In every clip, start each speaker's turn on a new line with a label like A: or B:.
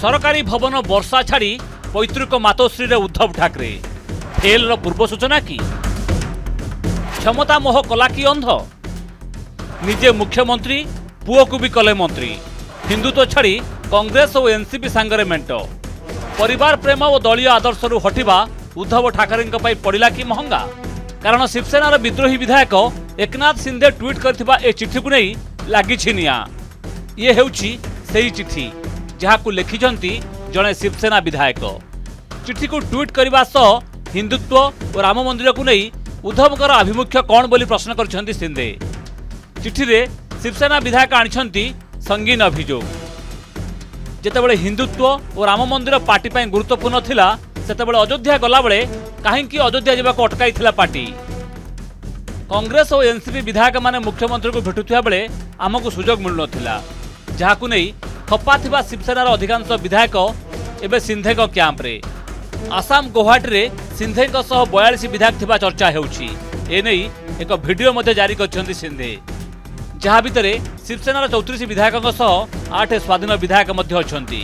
A: ସରକାରୀ ଭବନ ବର୍ଷା ଛାଡ଼ି ପୈତୃକ ମାତୋଶ୍ରୀରେ ଉଦ୍ଧବ ଠାକରେ ଫେଲ୍ର ପୂର୍ବ ସୂଚନା କି କ୍ଷମତା ମୋହ କଲା କି ଅନ୍ଧ ନିଜେ ମୁଖ୍ୟମନ୍ତ୍ରୀ ପୁଅକୁ ବି କଲେ ମନ୍ତ୍ରୀ ହିନ୍ଦୁତ୍ୱ ଛାଡ଼ି କଂଗ୍ରେସ ଓ ଏନ୍ସିପି ସାଙ୍ଗରେ ମେଣ୍ଟ ପରିବାର ପ୍ରେମ ଓ ଦଳୀୟ ଆଦର୍ଶରୁ ହଟିବା ଉଦ୍ଧବ ଠାକରେଙ୍କ ପାଇଁ ପଡ଼ିଲା କି ମହଙ୍ଗା କାରଣ ଶିବସେନାର ବିଦ୍ରୋହୀ ବିଧାୟକ ଏକନାଥ ସିନ୍ଧେ ଟ୍ୱିଟ୍ କରିଥିବା ଏ ଚିଠିକୁ ନେଇ ଲାଗିଛି ନିଆଁ ଇଏ ହେଉଛି ସେହି ଚିଠି जहाँ को लिखिंट जड़े शिवसेना विधायक चिठी को ट्विट करने हिंदुत्व और राम मंदिर को नहीं उद्धवकर आभिमुख्य कौन बोली प्रश्न करिंदे चिठीरे शिवसेना विधायक आंगीन अभोग जितेबाला हिंदुत्व और राम मंदिर पार्टी गुरुत्वपूर्ण था से अयोध्या गला बेले कहीं अयोध्या जावाक अटकई पार्टी कंग्रेस और एनसीपी विधायक मैंने मुख्यमंत्री को भेटुता बेले आमको सुजोग मिलन जहाँ को नहीं ଖପା ଥିବା ଶିବସେନାର ଅଧିକାଂଶ ବିଧାୟକ ଏବେ ସିନ୍ଧେଙ୍କ କ୍ୟାମ୍ପରେ ଆସାମ ଗୌହାଟୀରେ ସିନ୍ଧେଙ୍କ ସହ ବୟାଳିଶ ବିଧାୟକ ଥିବା ଚର୍ଚ୍ଚା ହେଉଛି ଏନେଇ ଏକ ଭିଡିଓ ମଧ୍ୟ ଜାରି କରିଛନ୍ତି ସିନ୍ଧେ ଯାହା ଭିତରେ ଶିବସେନାର ଚୌତିରିଶ ବିଧାୟକଙ୍କ ସହ ଆଠ ସ୍ୱାଧୀନ ବିଧାୟକ ମଧ୍ୟ ଅଛନ୍ତି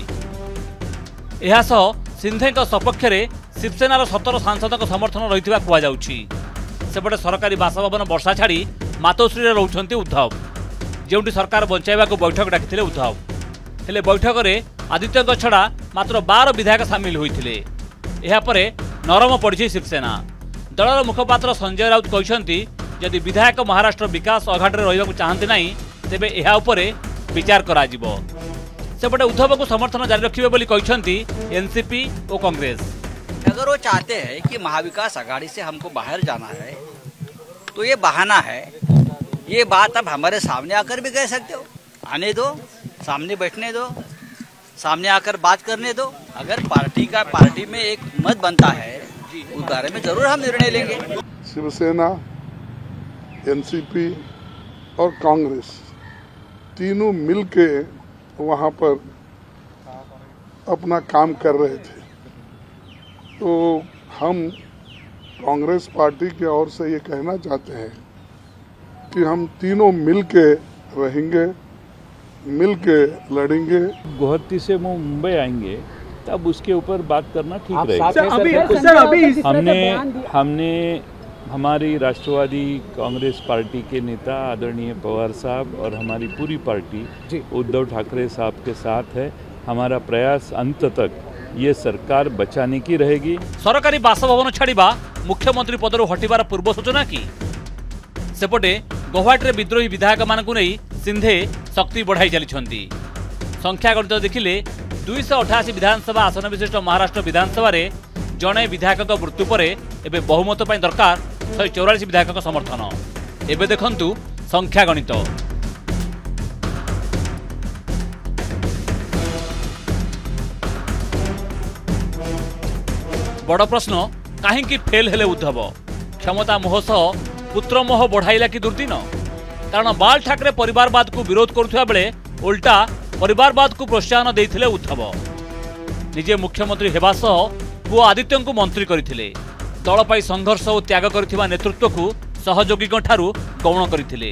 A: ଏହାସହ ସିନ୍ଧେଙ୍କ ସପକ୍ଷରେ ଶିବସେନାର ସତର ସାଂସଦଙ୍କ ସମର୍ଥନ ରହିଥିବା କୁହାଯାଉଛି ସେପଟେ ସରକାରୀ ବାସଭବନ ବର୍ଷା ଛାଡ଼ି ମାତୋଶ୍ରୀରେ ରହୁଛନ୍ତି ଉଦ୍ଧବ ଯେଉଁଠି ସରକାର ବଞ୍ଚାଇବାକୁ ବୈଠକ ଡାକିଥିଲେ ଉଦ୍ଧବ हेले बैठक में आदित्य छड़ा मात्र बार विधायक सामिल होते नरम पड़े शिवसेना दल मुखपात्र संजय राउत कहते यदि विधायक महाराष्ट्र विकास अघाटे रही चाहती ना तेज यह विचार करपटे उद्धव को समर्थन जारी रखे एनसीपी और कांग्रेस
B: अगर वो चाहते हैं कि महाविकास अघाड़ी से हमको बाहर जाना है तो ये बहाना है ये बात अब हमारे सामने आकर भी कह सकते हो आने दो सामने बैठने दो सामने आकर बात करने दो अगर पार्टी का पार्टी में एक मत बनता है उस बारे में जरूर हम निर्णय लेंगे
C: शिवसेना एनसीपी और कांग्रेस तीनों मिलके वहाँ पर अपना काम कर रहे थे तो हम कांग्रेस पार्टी के ओर से ये कहना चाहते हैं कि हम तीनों मिलके रहेंगे मिल के लड़ेंगे
D: गुवाहाटी से वो मुंबई आएंगे तब उसके ऊपर बात करना ठीक रहेगा हमने हमने हमारी राष्ट्रवादी कांग्रेस पार्टी के नेता आदरणीय पवार साहब और हमारी पूरी पार्टी उद्धव ठाकरे साहब के साथ है हमारा प्रयास अंत तक ये सरकार बचाने की रहेगी
A: सरकारी बासभवन छाड़ा मुख्यमंत्री पदर हटार पूर्व सूचना कि सेपटे गुवाहाटी विद्रोही विधायक मानू ସିନ୍ଧେ ଶକ୍ତି ବଢ଼ାଇ ଚାଲିଛନ୍ତି ସଂଖ୍ୟାଗଣିତ ଦେଖିଲେ ଦୁଇଶହ ଅଠାଅଶୀ ବିଧାନସଭା ଆସନ ବିଶିଷ୍ଟ ମହାରାଷ୍ଟ୍ର ବିଧାନସଭାରେ ଜଣେ ବିଧାୟକଙ୍କ ମୃତ୍ୟୁ ପରେ ଏବେ ବହୁମତ ପାଇଁ ଦରକାର ଶହେ ଚଉରାଳିଶ ବିଧାୟକଙ୍କ ସମର୍ଥନ ଏବେ ଦେଖନ୍ତୁ ସଂଖ୍ୟାଗଣିତ ବଡ଼ ପ୍ରଶ୍ନ କାହିଁକି ଫେଲ୍ ହେଲେ ଉଦ୍ଧବ କ୍ଷମତା ମୋହ ସହ ପୁତ୍ରମୋହ ବଢ଼ାଇଲା କି ଦୁର୍ଦ୍ଦିନ କାରଣ ବାଲ୍ ଠାକରେ ପରିବାରବାଦକୁ ବିରୋଧ କରୁଥିବା ବେଳେ ଓଲଟା ପରିବାରବାଦକୁ ପ୍ରୋତ୍ସାହନ ଦେଇଥିଲେ ଉଦ୍ଧବ ନିଜେ ମୁଖ୍ୟମନ୍ତ୍ରୀ ହେବା ସହ ପୁଅ ଆଦିତ୍ୟଙ୍କୁ ମନ୍ତ୍ରୀ କରିଥିଲେ ଦଳ ପାଇଁ ସଂଘର୍ଷ ଓ ତ୍ୟାଗ କରିଥିବା ନେତୃତ୍ୱକୁ ସହଯୋଗୀଙ୍କଠାରୁ ଗୌଣ କରିଥିଲେ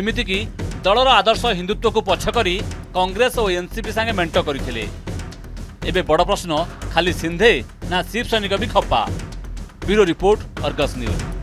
A: ଏମିତିକି ଦଳର ଆଦର୍ଶ ହିନ୍ଦୁତ୍ୱକୁ ପଛ କରି କଂଗ୍ରେସ ଓ ଏନ୍ସିପି ସାଙ୍ଗେ ମେଣ୍ଟ କରିଥିଲେ ଏବେ ବଡ଼ ପ୍ରଶ୍ନ ଖାଲି ସିନ୍ଧେ ନା ଶିବସୈନିକ ବି ଖପା ବ୍ୟୁରୋ ରିପୋର୍ଟ ଅର୍ଗସ ନ୍ୟୁଜ୍